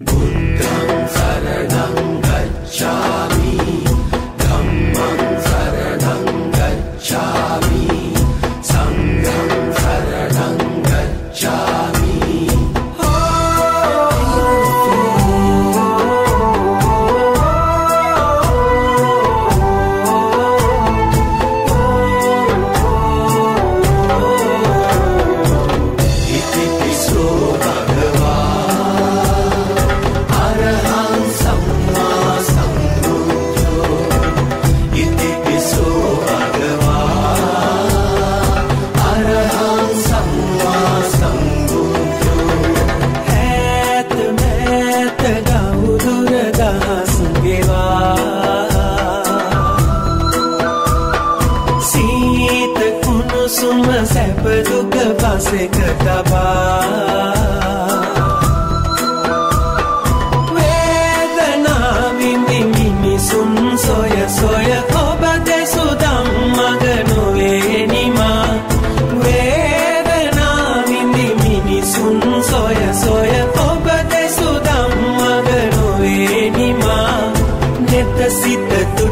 Yeah. දුර දහස් ගෙවා සීත කුණුසුම සැප දුක පසෙක තබා. சித்த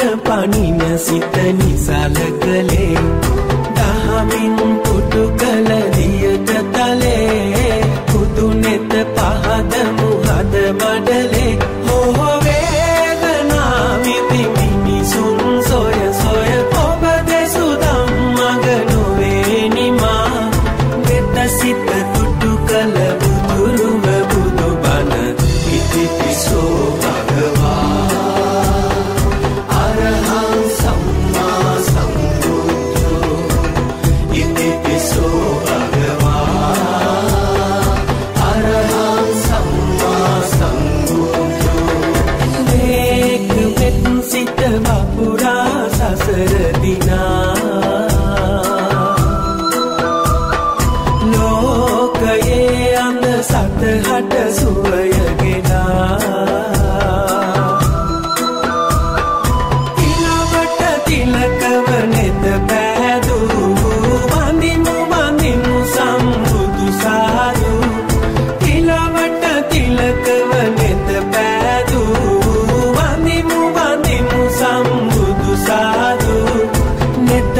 ගන්න පනින සිත නිසල කළේ දහමින් පුටු කළ දියට තල සසර දිනා. ලෝකයේ අඳ සතහට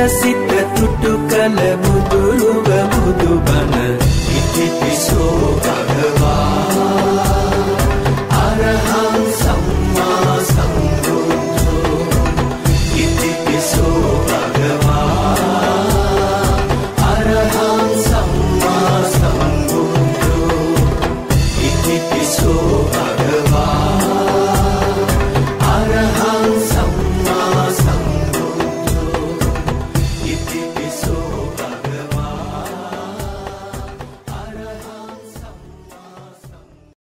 සිත තුටු කල බුදුරුව බුදුබන ඉතිපිසෝ භගවා අරහං සම්මා සම්බුද්ධෝ. ඉතිපිසෝ භගවා අරහං සම්මා සම්බුද්ධෝ. ඉතිපිසෝ